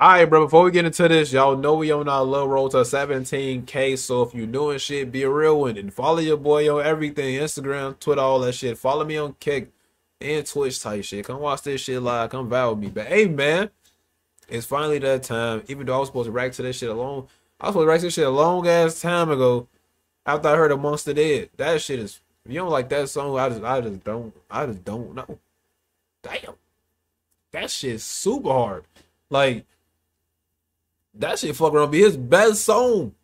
All right, bro. Before we get into this, y'all know we on our low road to 17k. So if you doing shit, be a real one and follow your boy on everything: Instagram, Twitter, all that shit. Follow me on Kick and Twitch type shit. Come watch this shit live. Come vibe with me. But hey, man, it's finally that time. Even though I was supposed to react to this shit alone, I was supposed to react to this shit a long ass time ago. After I heard Amongst the Dead, that shit is. If you don't like that song, I just, I just don't, I just don't know. Damn, that shit's super hard. Like that shit fuck around be his best song.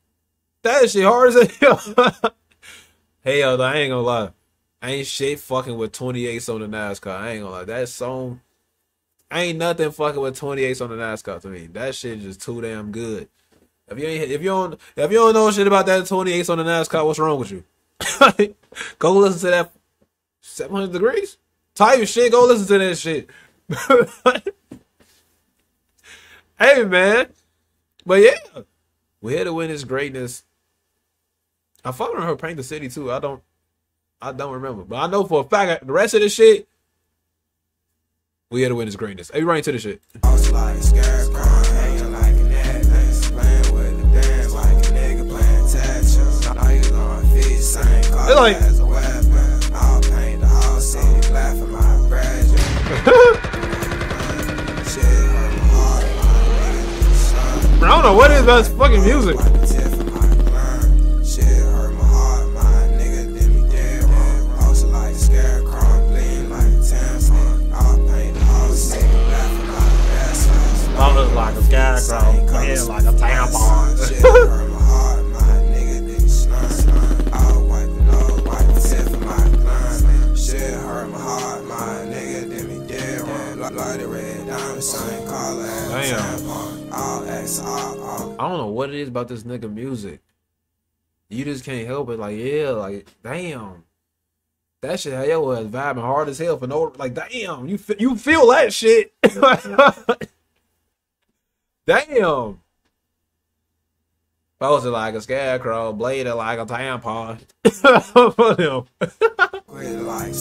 That shit hard as hell. Hell, though, I ain't gonna lie. I ain't shit fucking with 28s on the NASCAR. I ain't gonna lie. That song, I ain't nothing fucking with 28s on the NASCAR to me. That shit just too damn good. If you ain't, if you don't, if you don't know shit about that 28s on the NASCAR, what's wrong with you? go listen to that 700 degrees. Type shit. Go listen to that shit. hey man, but yeah, we're here to win this greatness. I fucking her paint the city too. I don't, I don't remember, but I know for a fact the rest of this shit. We here to win this greatness. Hey, right into the shit. Like I don't know what is that fucking music. I look like a scarecrow, playing like a tampon. I don't know what it is about this nigga music. You just can't help it. Like, yeah, like, damn. That shit had your ass vibing hard as hell for no, like, damn, you you feel that shit. damn. Posted like a scarecrow, bladed like a tampon. For them. Quit like.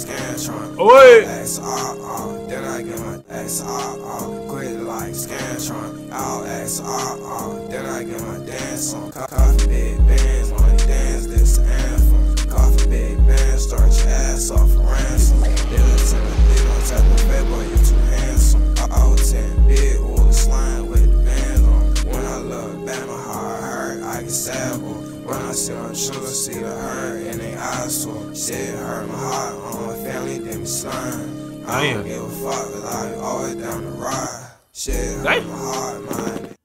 Wait. XRR. Then I get my XRR. Quit like Scantron. I'll XRR. Then I get my dance on. Coffee big bands. Money dance. This anthem. Coffee big bands. Start your ass off ransom. Little to the little. Tell the fat boy you too handsome. I 10 big. Hurt. I get sad. When I sit on sugar, see the hurt in their eyes, so shit hurt my heart on my family, they me slime. I don't give a fuck, cause I always down the ride. Shit hurt my heart, man.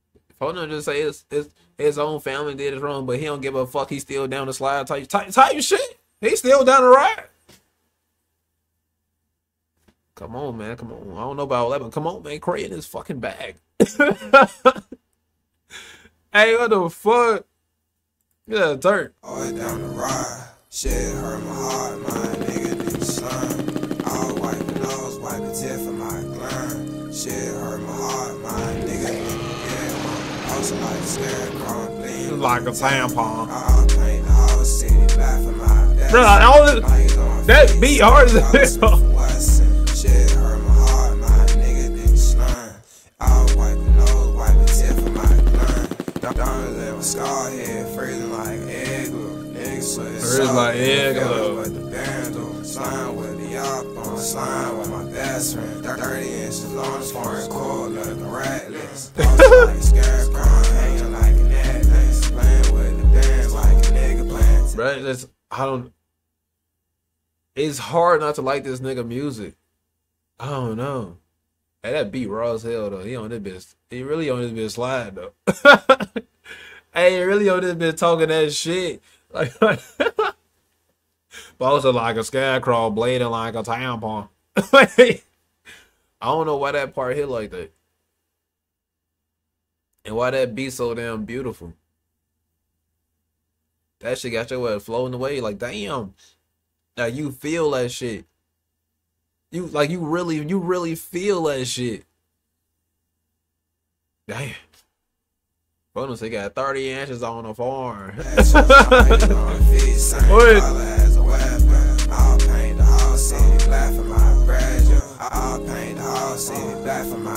Hold just say his, his, his own family did it wrong, but he don't give a fuck. He's still down the slide. Type, type, type shit. He's still down the ride. Come on, man. Come on. I don't know about all that, but come on, man. Kray in his fucking bag. hey, what the fuck? Yeah, dirt. All down the ride. Shit hurt my heart, my nigga did slime. I'll wipe the nose, wipe the tip for my glam. Shit hurt my heart, my nigga did yeah. Also like a scarecrow, bleed like a tampon. I'll paint the whole city black for my Bro, all this, that beat hard as hell. Scar head freezing like egg sweat. Freezing like egg glue. With the band slime with the op on, slime with my best friend. 30 inches long, as far as cold, looking ratless. like scarecrow, hanging like an necklace. Playing with the dance like a nigga playing. Bro, that's, I don't. It's hard not to like this nigga music. I don't know. Hey, that beat raw as hell though. He on this bitch. He really on this bitch slide though. Hey, he really on this been talking that shit. Like, Bosa like a scarecrow, blading like a tampon. I don't know why that part hit like that. And why that beat so damn beautiful. That shit got your ass flowing away. Like, damn. Now you feel that shit. You like you really you really feel that shit. Damn. Bonus, they got 30 inches on the farm. What? all city back for my.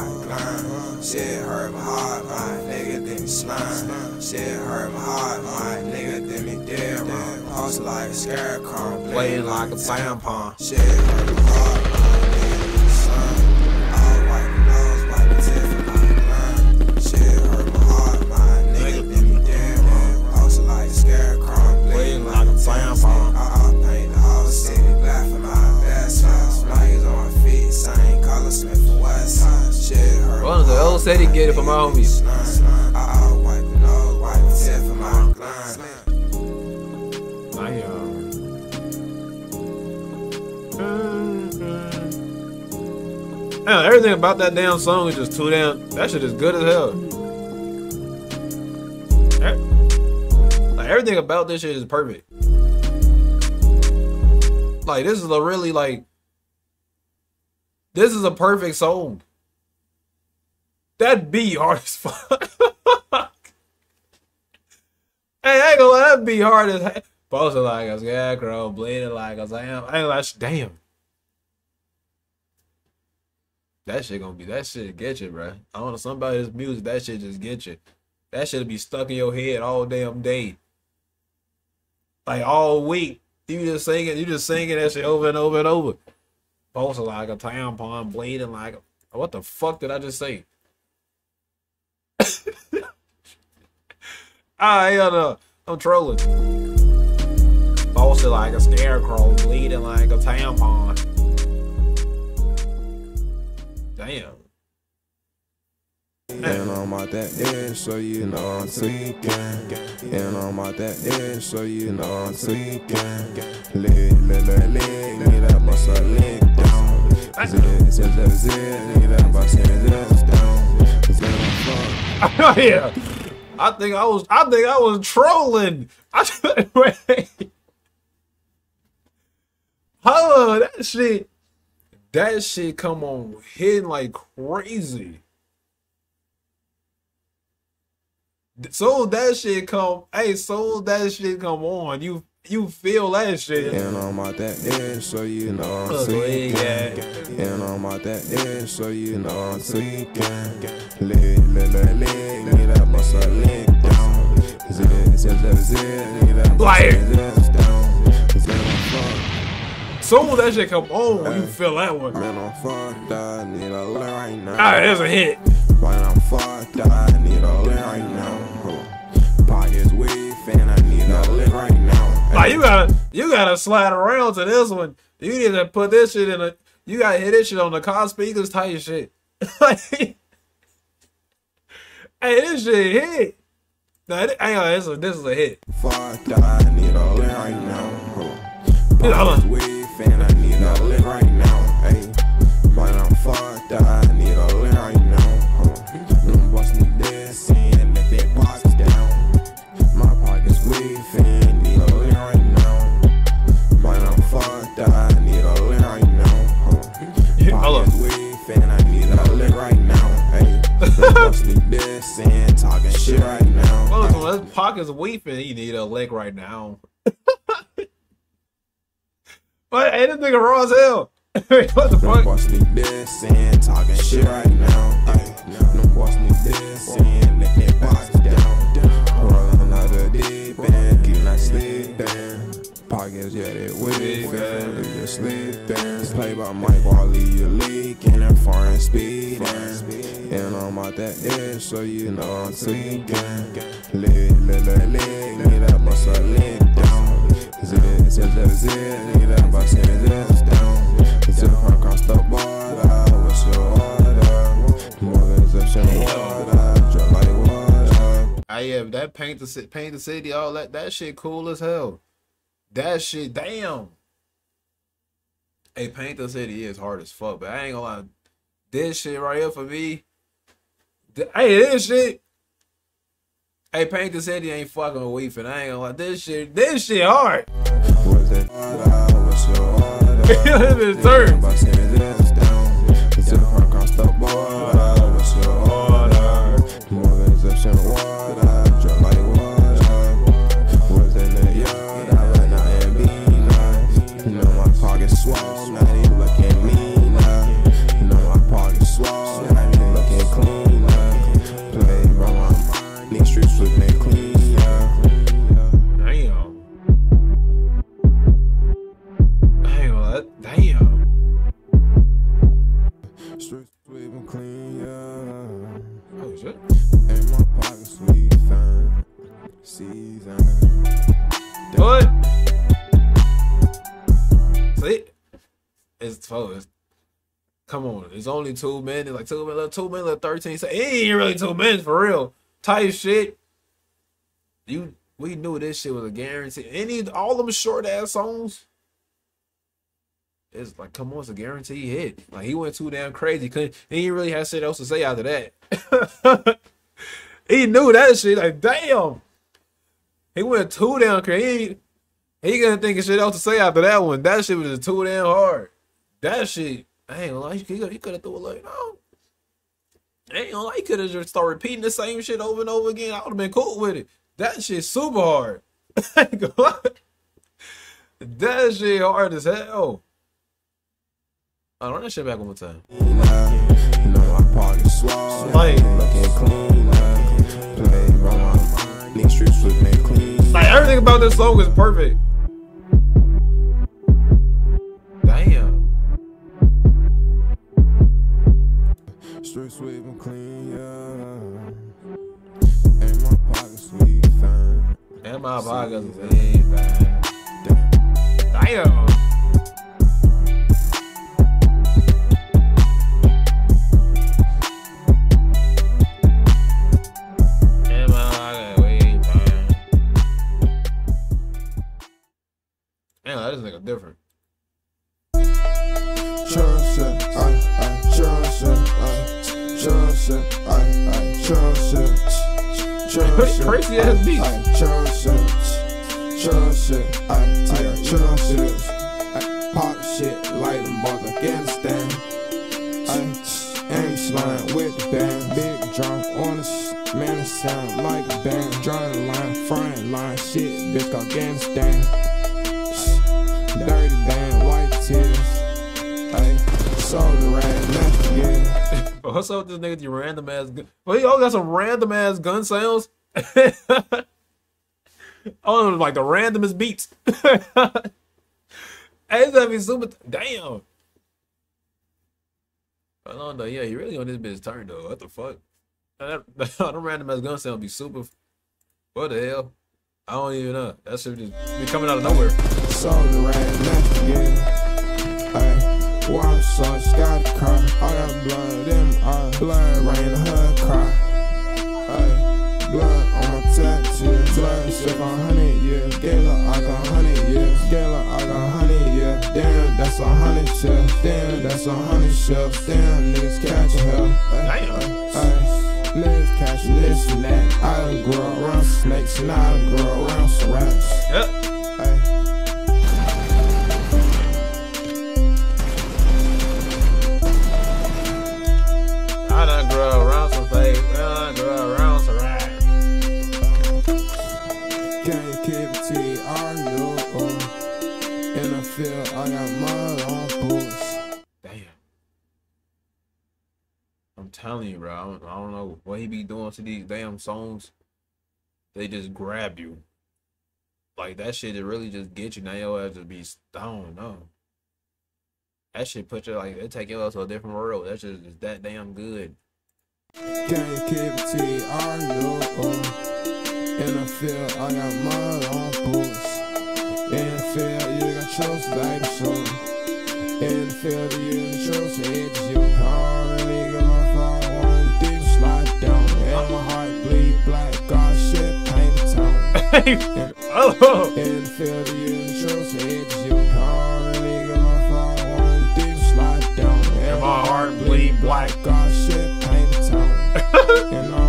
Shit hurt my heart, my nigga me slime. Shit hurt my heart, my nigga did me dead wrong. Pulse like a scarecrow, Playing like a tampon. Shit hurt my heart, about that damn song is just too damn. That shit is good as hell. Eh, Like everything about this shit is perfect. Like this is a really like. This is a perfect song. That beat hard as fuck. hey, I ain't gonna lie, that beat hard as. Posted like a scarecrow, bleeding like a damn. I ain't like damn. That shit gonna be that shit get you, bro. I don't know somebody's music. That shit just get you. That shit be stuck in your head all damn day, like all week. You just singing, you just singing that shit over and over and over. Posted like a tampon, bleeding like a, what the fuck did I just say? I ain't know. I'm trolling. Posted like a scarecrow, bleeding like a tampon. Damn. And I'm out that edge, so you know I'm tweaking. And I'm out that edge, so you know I'm tweaking. Lick, lick, lick, lick, nigga, that bust a lick down. Zip, zip, zip, zip, nigga, that bust a zip down. Zip, fuck. yeah. I think I was I think I was trolling. I wait. Hold on, that shit that shit come on hitting like crazy. So that shit come hey, so that shit come on. You you feel that shit. And I'm out that edge, so you know I'm yeah. And I'm out that edge, so you know I'm tweaking. Lick, lick, lick, lick, nigga, that a lick down. Zip, zip, zip, zip, nigga, that a zip down. Zip, fuck. So that shit come on, you feel that one. Man, I'm fucked, I need a lick right now. Ah, there's a hit. Right, I'm fucked, I need a lick right now. Pockets weed, fan, I need a lick right now. Like you gotta you gotta slide around to this one. You need to put this shit in a you gotta hit this shit on the car speakers type shit. like Hey, this shit hit. Nah, this, hang on, this is, this is a hit. I need a lick right now. Hold on. Yeah, hold on. Fucked, I need a lick right now. Hold on. Them boys need this let their pockets down. My pockets weed, fan, need a lick right I'm fucked, I need a lick right now. Hold on. Yeah, hold on. Pockets weed, fan, I need a lick right now. Hey, them boys need this talking shit right now. Oh, so his pocket's weeping. He need a leg right now. but this nigga raw as hell. what the fuck? boys need this talking shit right now. Boys need this and let their pockets down. Rolling out the deep end, keep not sleeping. Pockets, yeah, they weeping, leave you sleeping. Play by Mike while leave you leaking and foreign speeding. And I'm out that edge, so you know I'm tweaking. Lick, lick, lick, lick, nigga, that bust a lick down. Zip, zip, zip, zip, nigga, that bust a zip down. Zip across the border, what's your order? Water, like water. Yeah, that paint the paint the city, all that that shit cool as hell. That shit, damn. Hey, paint the city is hard as fuck, but I ain't gonna lie. This shit right here for me. th- hey, this shit. Hey, paint the city ain't fucking with Weefing. I ain't gonna lie. This shit, this shit hard. This it's only two minutes, like two minutes, two minutes, thirteen. So it ain't really two minutes for real. Type shit. You, we knew this shit was a guarantee. Any, all them short ass songs. It's like, come on, it's a guarantee hit. Like he went too damn crazy. Couldn't, he didn't really have shit else to say after that. he knew that shit. Like, damn. He went too damn crazy. He, he couldn't think of shit else to say after that one. That shit was just too damn hard. That shit, I ain't gonna lie, he could have threw it like, no. I ain't gonna lie, he could have just started repeating the same shit over and over again. I would have been cool with it. That shit super hard. That shit hard as hell. I run that shit back one more time. Like-. Like everything about this song is perfect. Street sweep and clean, yeah. In my pockets we find. And my pockets way bad. Damn. Damn. All got some random ass gun sounds. oh, like the randomest beats. hey, gonna be super. Damn. I don't know. Yeah, he really on this bitch turn though. What the fuck? That, that, random ass gun sound be super. What the hell? I don't even know. That shit just be coming out of nowhere. Sold the rat, left sauce, got a car. I got blood in my. Blood rain her. Blood on my tattoo. Blood sip on honey, yeah. Gala, I got honey, yeah. Gala, I got honey, yeah. Damn, that's a hundred chips. Damn, that's a hundred chips. Damn, niggas catching hell. Damn. ay, niggas catching this and that. I grow around snakes and I grow around rats. Yep. T-R-U-O. In the field, I got mud on boots. Damn. I'm telling you, bro. I don't, I don't know what he be doing to these damn songs. They just grab you. Like that shit, it really just get you. Now your ass just be, I don't know. That shit put you like, it take your ass to a different world. That shit is that damn good. Can't keep it T-R-U-O. In the field, I got mud on boots. In the field, you got chosen by the soul. In the field, you the chosen edges. You already got my phone, one deep slide down. And my heart bleed black, God shit, paint the town. oh, In the field, you the chosen edges. You already got my phone, one deep slide down. And my heart bleed black. God shit, paint the town.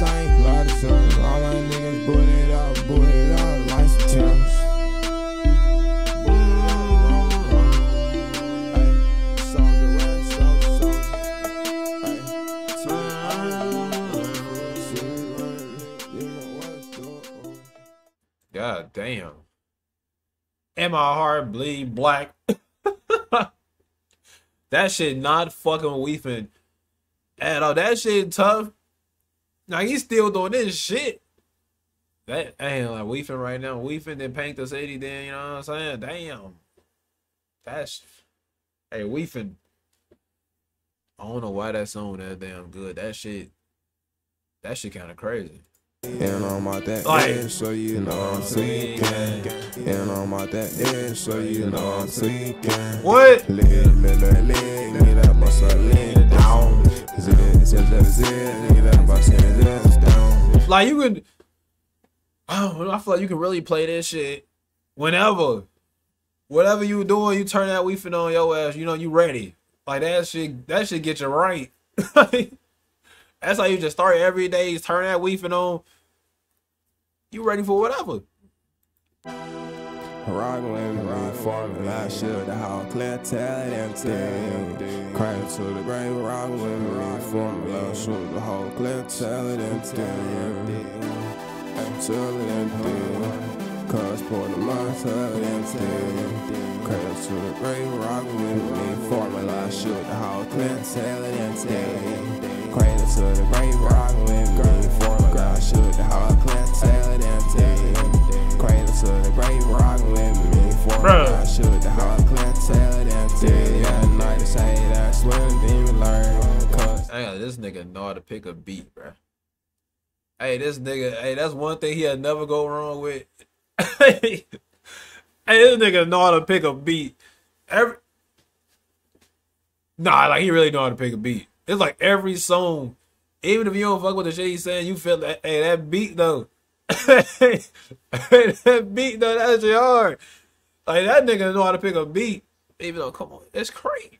and um, bleed the same blood. All my niggas booted up, booted up like some to. God damn. And my heart bleed black. that shit not fucking weeping at all. That shit tough. Now he's still doing this shit. That ain't like weefing right now. Weefing then paint the city. Then you know what I'm saying? Damn. That's hey weefing. I don't know why that song that damn good. That shit That shit kind of crazy. And I'm out that Like- so you know I'm tweaking. And I'm out that so you know I'm tweaking. What? Leg, leg, leg, nigga, that bust a leg down. Like you could, know. I feel like you can really play this shit whenever, whatever you doing, you turn that weefing on your ass. You know you ready. Like that shit. That shit get you right. That's how you just start every day. Turn that weefing on. You ready for whatever. With me, farming like shit, the whole thing. Cradle to the grave, with me, farming like shit, the whole thing. Until it thing. Cause for the month, and thing. Cradle to the grave, with me, farming like shit, the whole thing. Cradle to the grave, rockin' with me, farming like shit, the whole clientele and thing. Cradle to the grave, rockin' with me. For Bruh. I shoot the whole clientele them day. Yeah, night to say that's when demon learn. Cause Hey, this nigga know how to pick a beat, bruh. Hey, this nigga, hey, that's one thing he'll never go wrong with. hey, this nigga know how to pick a beat. Every Nah, like he really know how to pick a beat. It's like every song, even if you don't fuck with the shit he's saying, you feel that hey, that beat though. that beat though, that shit hard. Like that nigga know how to pick a beat. Even though, come on, it's crazy.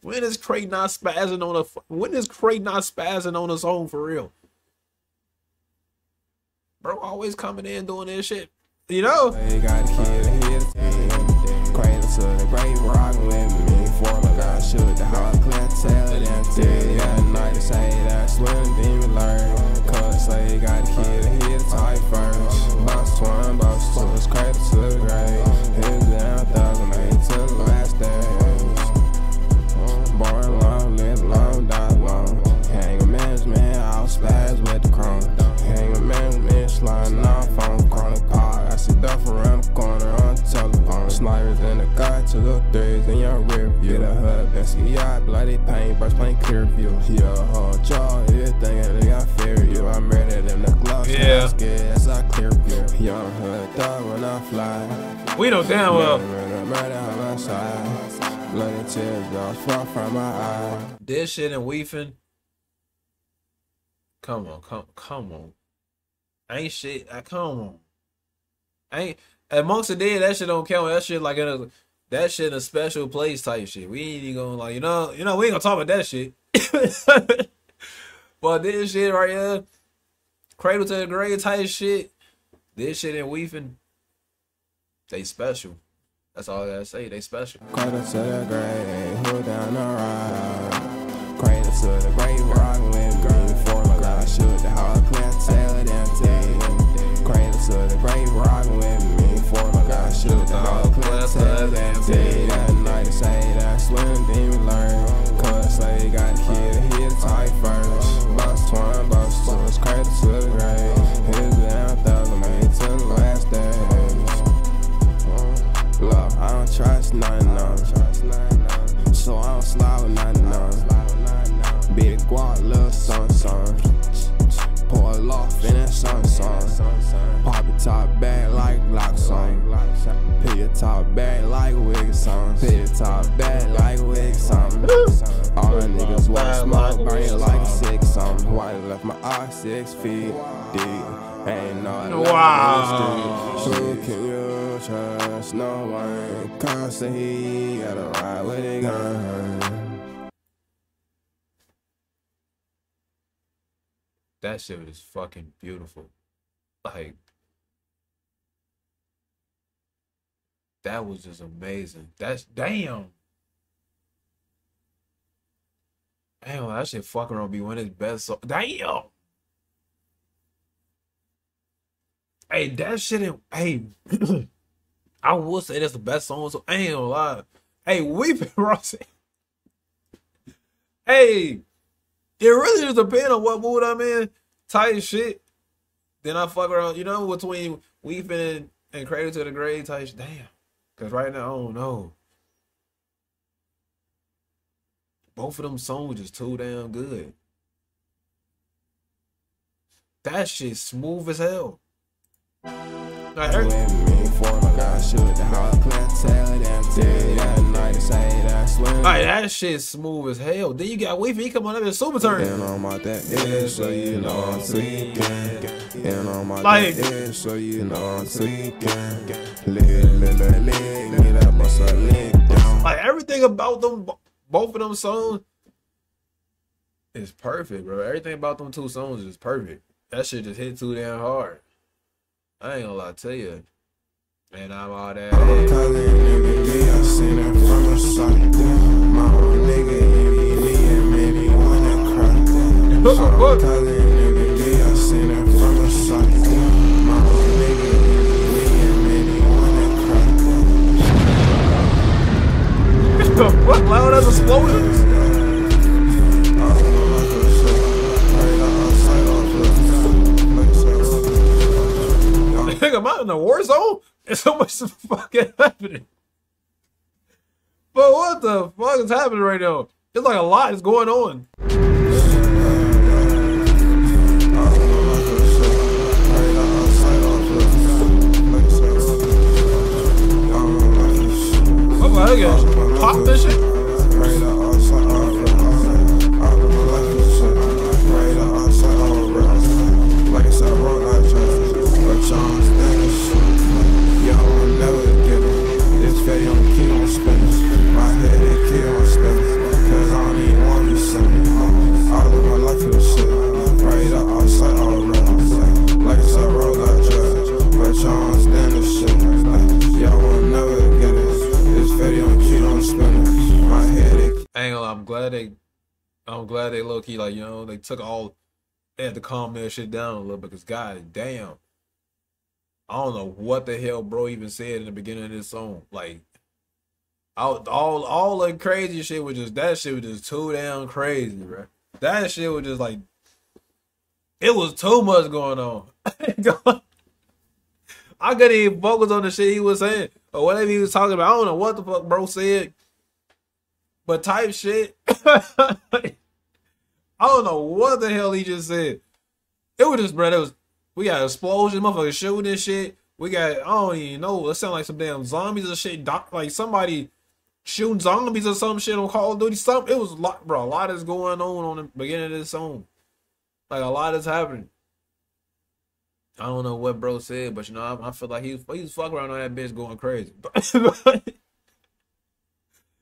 When is Kray not spazzing on a? When is Kray not spazzing on his own for real? Bro, always coming in doing this shit. You know? Day. Yeah, night to say that's when demon learn. Cause they got a kid here to tie first. Boss twine, boss twins, cradle to the grave. Here's down, thousand made to the last days. Born long, live long, die long. Hang a man's man, I'll spaz with the chrome. Hang a man's man, sliding off on chronic car. I see Duff telephone. Snipers in the car, to the threes in your rear view. Get a hub, and see y'all, bloody paintbrush, plain clear view. Yeah, hold jaw, everything, and they got fear you. I'm ready than the gloves, Yeah. I'm scared, that's our clear view. Young hood dog when I fly. We know damn well Murder, murder on my side. Bloody tears, drops far from my eye. this shit and weefing. Come on, come, come on. Ain't shit. I come on. Ain't amongst the dead. That shit don't count. That shit like in a that shit in a special place type shit. We ain't even gonna like you know you know we ain't gonna talk about that shit. but this shit right here, cradle to the grave type shit. This shit and weefing, they special. That's all I gotta say. They special. Cradle to the grave, hold down the ride. Cradle to the grave, like wig song. Pick your top back like wig song. All the niggas want smoke, burn like a six song. Why left my eye six feet deep? Ain't no Wow. So can you trust no one? Cause he gotta ride with a gun. That shit is fucking beautiful. Like that was just amazing. That's damn. Damn, that shit fucking around be one of his best songs. Damn. Hey, that shit ain't hey. I will say that's the best song, so I ain't gonna lie. Hey, we been Ross. Hey, it really just depends on what mood I'm in. Tight shit. Then I fuck around, you know, between weeping and, and cradle to the grave type shit. Damn. Cause right now I don't know. Both of them songs just too damn good. That shit smooth as hell. Like, With every- me for like I should. The whole that day that night say that slim. like, that shit smooth as hell. Then you got Weefy, he come on up in Super Turn. And I'm out that edge, so you know I'm tweaking. And I'm out Like- that edge, so you know I'm tweaking. Like everything about them, both of them songs is perfect, bro. Everything about them two songs is perfect. That shit just hit too damn hard. I ain't gonna lie to you. And I'm all that. Cousin nigga, loud as explosions? Nigga, am I in a war zone? There's so much fucking happening. But what the fuck is happening right now? It's like a lot is going on. God, pop this shit. They low key like, you know, they took all they had to calm their shit down a little bit because god damn. I don't know what the hell bro even said in the beginning of this song. Like all all all the crazy shit was just that shit was just too damn crazy, bro. That shit was just like it was too much going on. I couldn't even focus on the shit he was saying or whatever he was talking about. I don't know what the fuck bro said. But type shit. I don't know what the hell he just said. It was just, bro. It was we got explosions, motherfuckers shooting shit. We got I don't even know. It sound like some damn zombies or shit. Like somebody shooting zombies or some shit on Call of Duty. Something. It was lot, bro. A lot is going on on the beginning of this song. Like a lot is happening. I don't know what bro said, but you know, I, I feel like he was, he was fucking around on that bitch going crazy.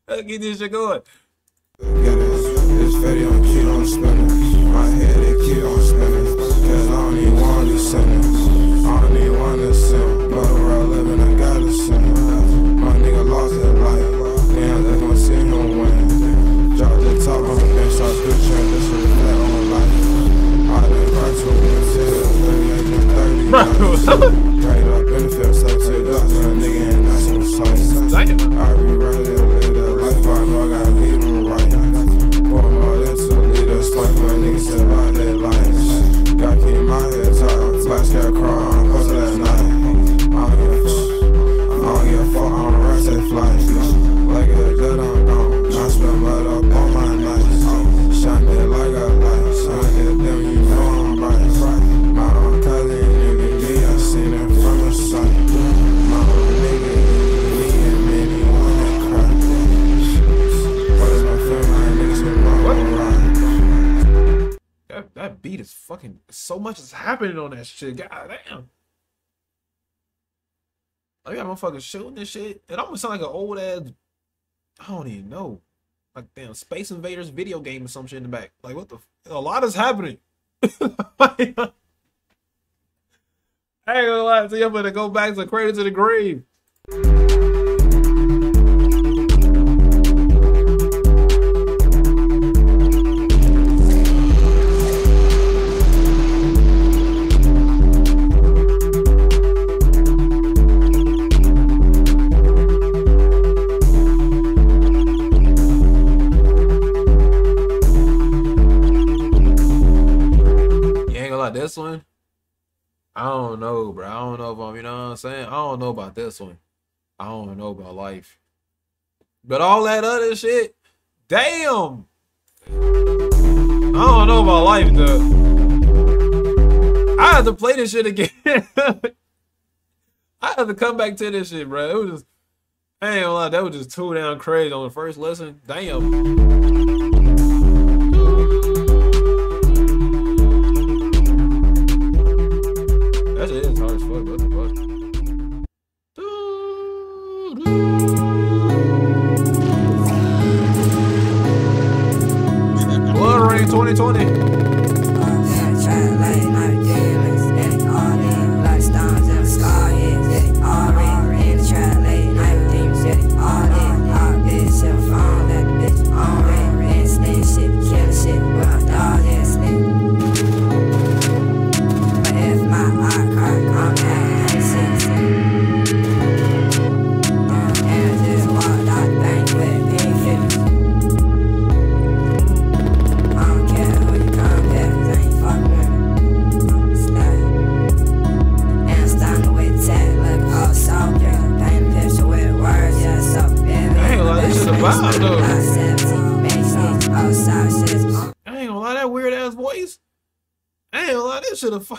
Let's get this shit going. Get it. This video keep on spinning. My head it keep on spinning. Cause I don't even want these sinners. I don't even want to sin. But where I live and I gotta sin. My nigga lost his life. Damn, they gon' see him win. Drop the top on the bench, start picturing this is that on life. I done to him until 38 and 30. tight, flash cat fucking so much is happening on that shit. God damn. I got motherfuckers shooting this shit. It almost sound like an old ass I don't even know. Like damn Space Invaders video game or some shit in the back. Like what the a lot is happening. I ain't gonna lie to you, I'm gonna go back to the cradle to the grave. This one, I don't know, bro. I don't know if I'm, you know what I'm saying? I don't know about this one. I don't know about life. But all that other shit, damn. I don't know about life, though. I have to play this shit again. I have to come back to this shit, bro. It was just, gonna lie, that was just too damn crazy on the first listen. Damn.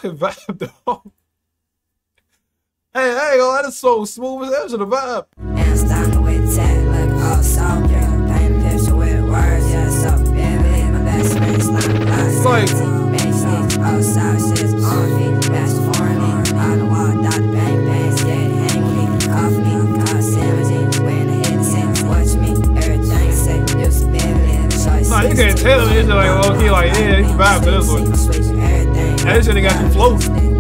Fucking vibe, though. Hey, I ain't gonna lie, this so smooth as that shit a vibe. Nah, you can't tell me. It's like, low key, like, yeah, you vibe to this one. And this shit ain't got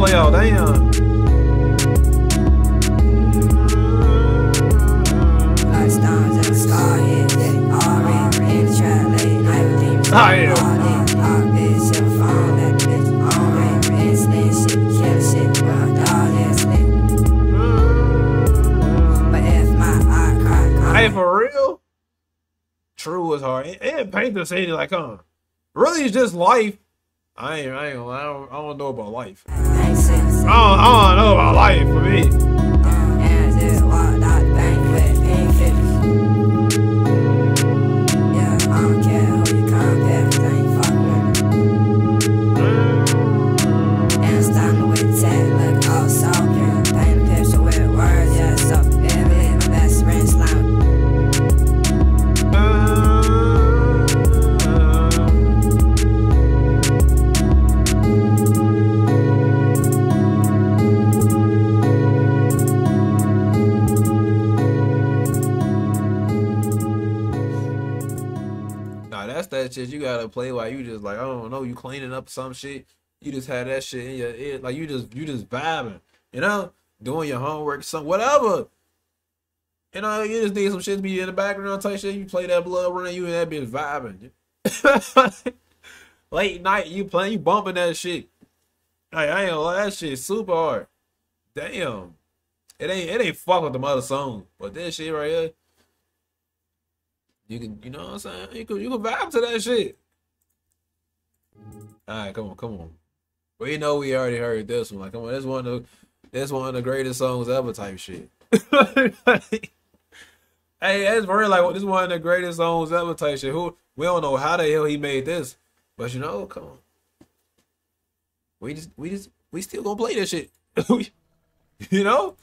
and let that beat play out. Damn. Ah. Hey, for real? True was hard. It, it paint the city like, huh? Really, it's just life. I ain't, I ain't, I don't, I don't know about life. I don't, I don't know about life for me. That shit you gotta play while you just like, I don't know, you cleaning up some shit. You just had that shit in your ear. Like you just you just vibing, you know? Doing your homework, some whatever. You know, you just need some shit to be in the background type shit. You play that blood running, you and that bitch vibing. Late night, you playing, you bumping that shit. Hey, I ain't that shit super hard. Damn. It ain't it ain't fuck with the other song. But this shit right here. You can, you know what I'm saying? You can, you can vibe to that shit. All right, come on, come on. We know we already heard this one. Like, come on, this one of the, this one of the greatest songs ever. Type shit. hey, that's for real. Like, this one of the greatest songs ever. Type shit. Who we don't know how the hell he made this, but you know, come on. We just, we just, we still gonna play this shit. you know,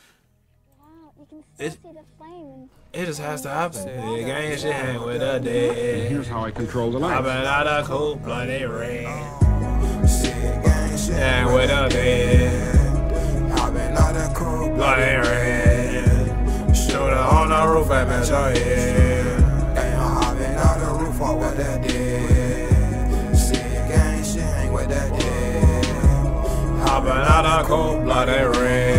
Wow, you can still It's- see the flame. And it just has to happen. Yeah, gang shit hang with the dead. Here's how I control the lights. I've been out of cold blooded rain. Shit, gang, shit. And with the dead. I've been out of cool Bloody rain. Shooter on the roof at Metro Hill. Damn, I've been out the roof off with that dead. Shit, gang, shit hang with that dead. I've been out of cold blooded rain.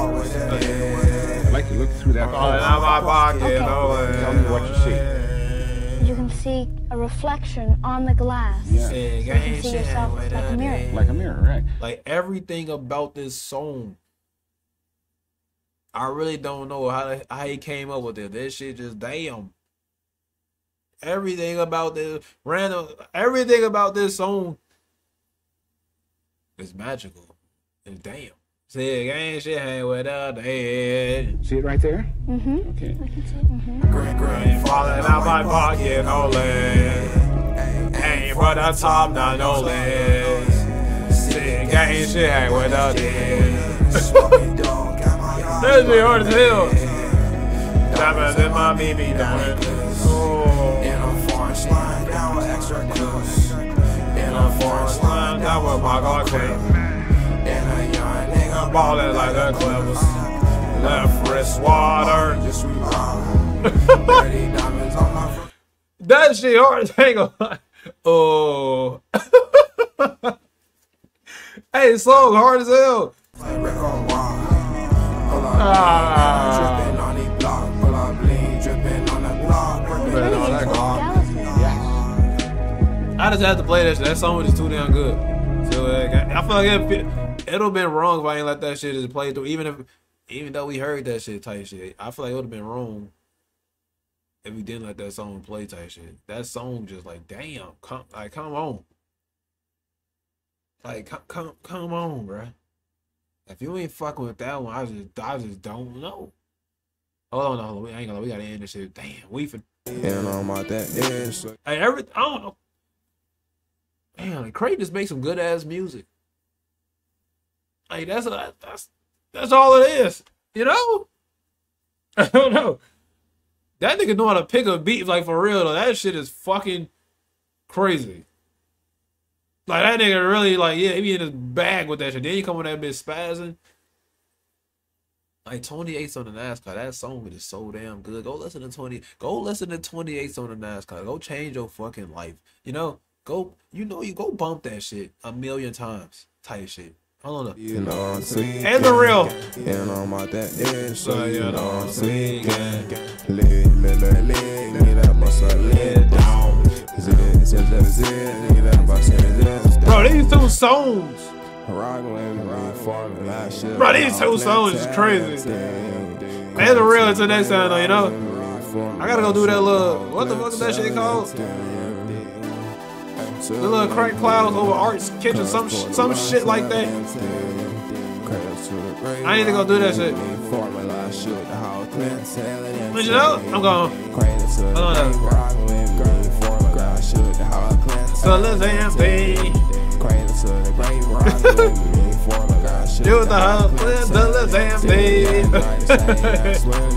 I'd like to look through that oh, Falling out my pocket, no. Tell me what you see. you can see a reflection on the glass. Yeah. you can see yourself like a a mirror." Like a mirror, right? Like everything about this song, I really don't know how how he came up with it. This shit just damn. Everything about this random, everything about this song is magical. It's damn. Say gang shit hang without the head. See it right there? Mm-hmm. Okay. I can see it. Mm-hmm. Green, green, falling out my pocket, no less. Ain't for the top, not no less. Say gang shit hang without the head. That's dog, got my yard. That shit hard as hell. Diamonds in my BB diamond. Oh. In a foreign slime, down with extra clues. In a foreign slime, That was my God came. In a young nigga, Ballin' like the Clippers. Left wrist water. just we diamonds on my. That shit hard as hell. Oh. hey, song hard as hell. Like Rick on wall. Pull up, Ah. dripping on the block. Pull up, lean, dripping on the block. Dripping Man, all on that the gone. block. I just had to play that shit. That song was just too damn good. So uh, I feel like it, it'll have been wrong if I ain't let that shit just play through. Even if, even though we heard that shit type shit, I feel like it would have been wrong if we didn't let that song play type shit. That song just like damn, come like come on, like come come come on, bruh. If you ain't fucking with that one, I just I just don't know. Hold on, hold on. We ain't gonna. We gotta end this shit. Damn, we for And I'm out that Yeah, So Hey, every I don't know. Like Kray just makes some good ass music. Like that's a, that's that's all it is. You know? I don't know. That nigga know how to pick a beat like for real though. That shit is fucking crazy. Like that nigga really like yeah, he be in his bag with that shit. Then you come with that bitch spazzing. Like 28s on the NASCAR, that song is so damn good. Go listen to 20. Go listen to 28s on the NASCAR. Go change your fucking life. You know, go. You know, you go bump that shit a million times. Type shit. I don't know. you know I'm tweaking. And the real. And I'm out that edge. So So you you know know I'm. Nigga that bust a leg down. Nigga that bust a zit Bro, these two songs. Rock with me, farming shit. Bro, these two songs is crazy. And the real until next time though, you know. I gotta go do that little. What the fuck is that shit called? The little crank clouds over Art's kitchen, some sh- some shit like that. I need to go do that shit. But you know, I'm going. Hold on. So let's empty. You the husband, the let's empty.